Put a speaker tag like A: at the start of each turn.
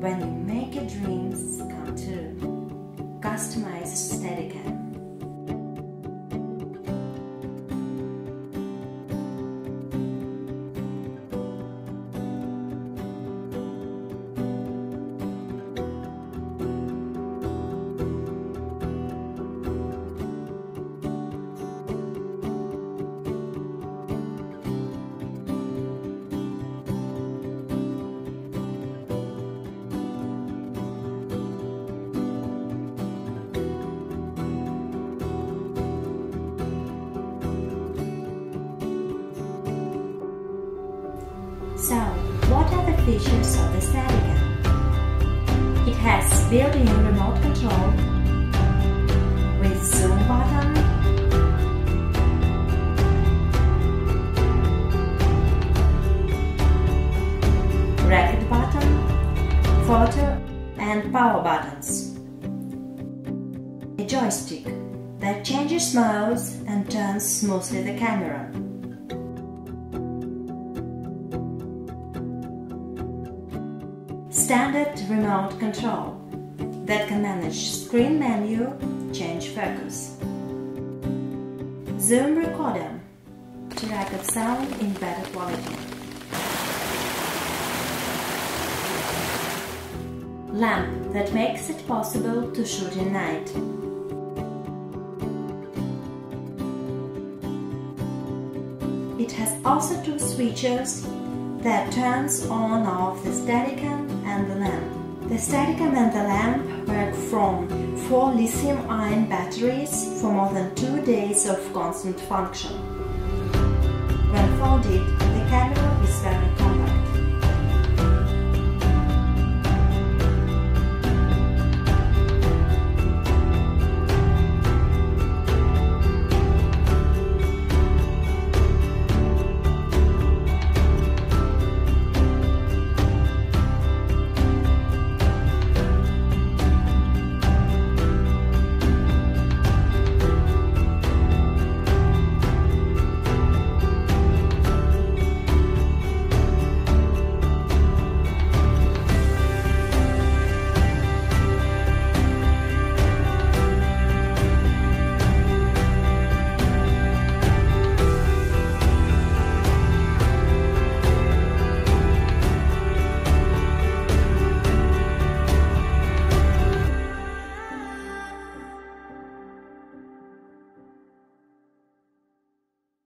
A: when you make your dreams come true. Customize Steadicam. Features of the Steadicam? It has built-in remote control with zoom button, record button, photo and power buttons. A joystick that changes modes and turns smoothly the camera. Standard remote control that can manage screen menu, change focus. Zoom recorder to record sound in better quality. Lamp that makes it possible to shoot in night. It has also two switches that turns on off the Steadicam and the lamp. The Steadicam and the lamp work from four lithium-ion batteries for more than two days of constant function.